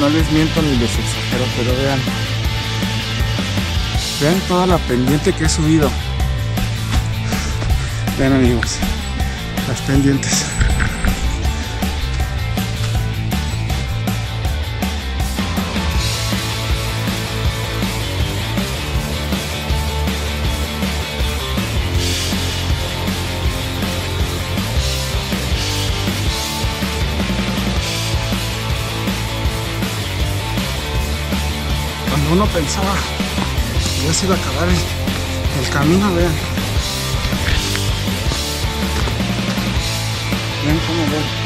no les miento ni les exagero, pero vean. Vean toda la pendiente que he subido. Vean amigos, las pendientes. Uno pensaba que ya se iba a acabar el, camino, vean. Vean cómo ven.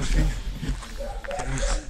Ya,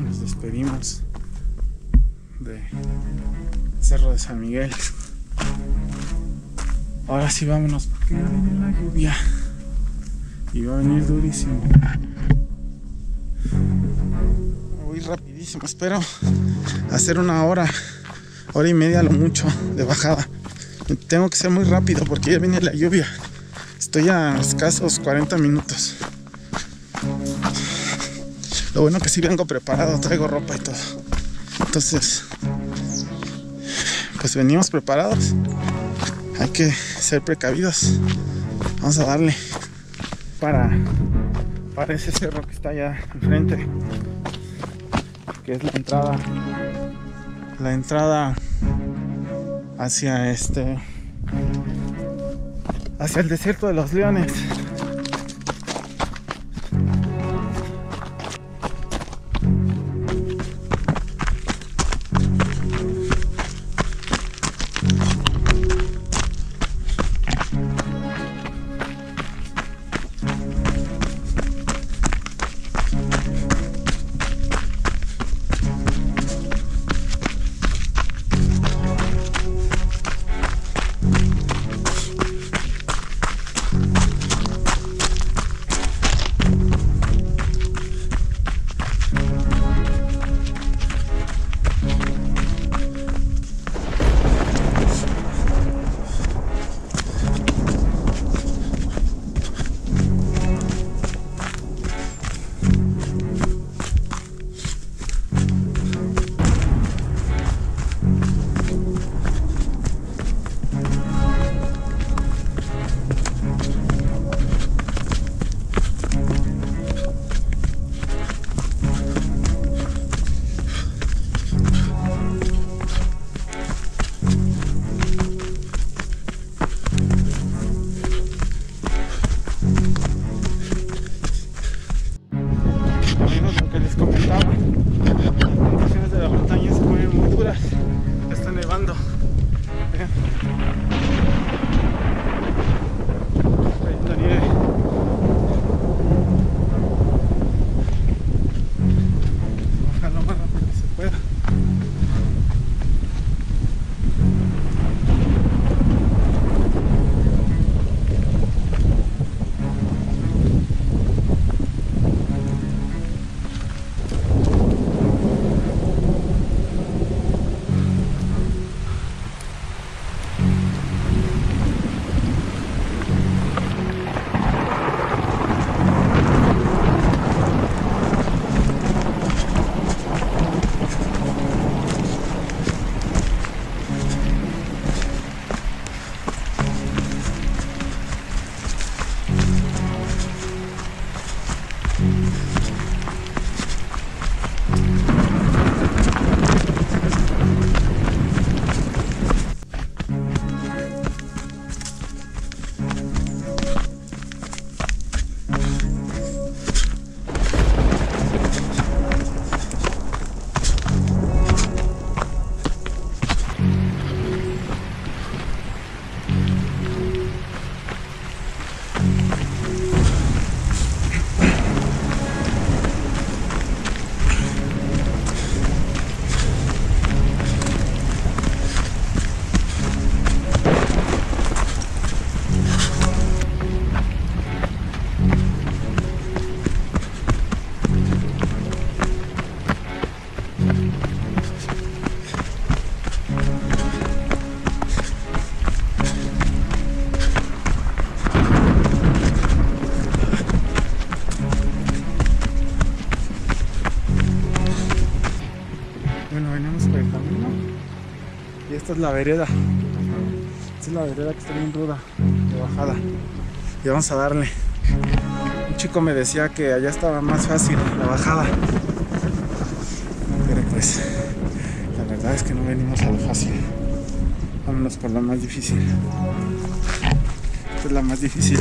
nos despedimos de Cerro de San Miguel. Ahora sí vámonos porque va a venir la lluvia y va a venir durísimo. Voy rapidísimo, espero hacer una hora, hora y media lo mucho de bajada. Tengo que ser muy rápido porque ya viene la lluvia. Estoy a escasos 40 minutos. Bueno que sí vengo preparado, traigo ropa y todo. Entonces, pues venimos preparados. Hay que ser precavidos. Vamos a darle para, para ese cerro que está allá enfrente. Que es la entrada. La entrada hacia este. Hacia el desierto de los leones. La vereda. Esta es la vereda que está bien ruda, de bajada. Y vamos a darle. Un chico me decía que allá estaba más fácil la bajada. Pues, la verdad es que no venimos a lo fácil. Vámonos por la más difícil. Esta es la más difícil.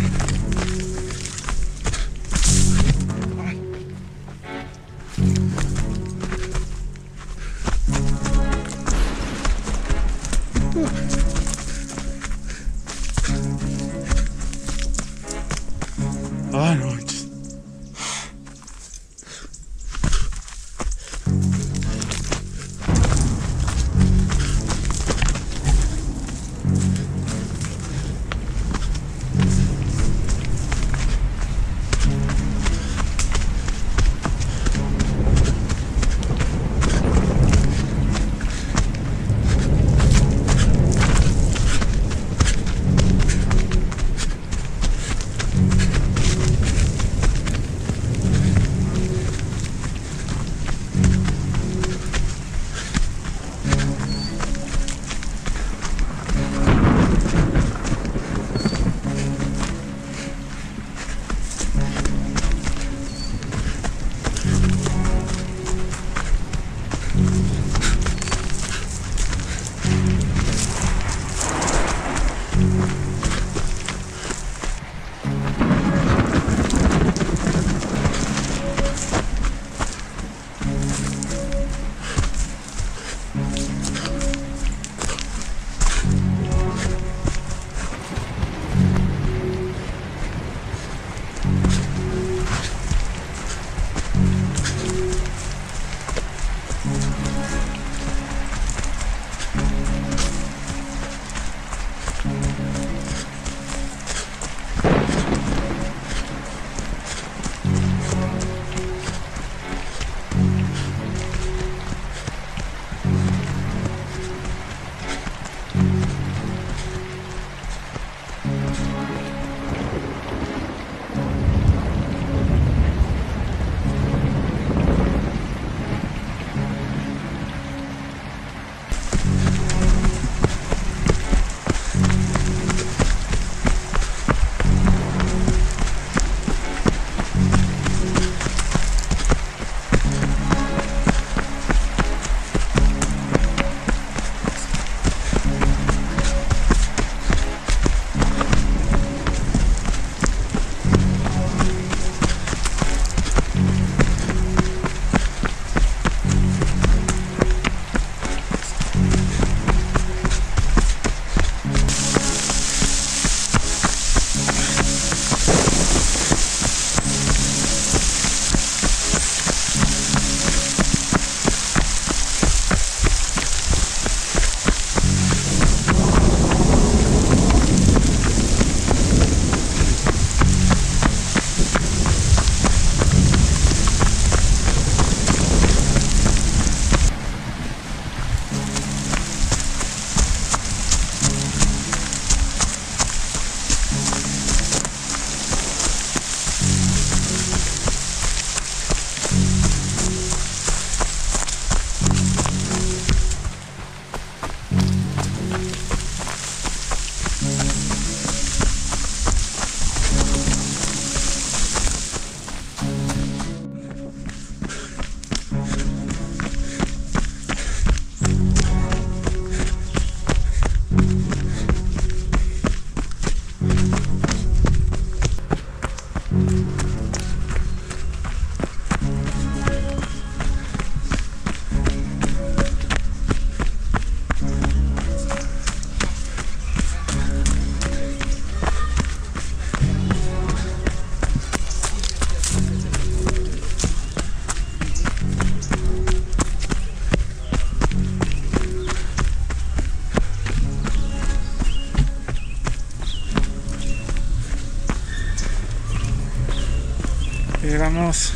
Llegamos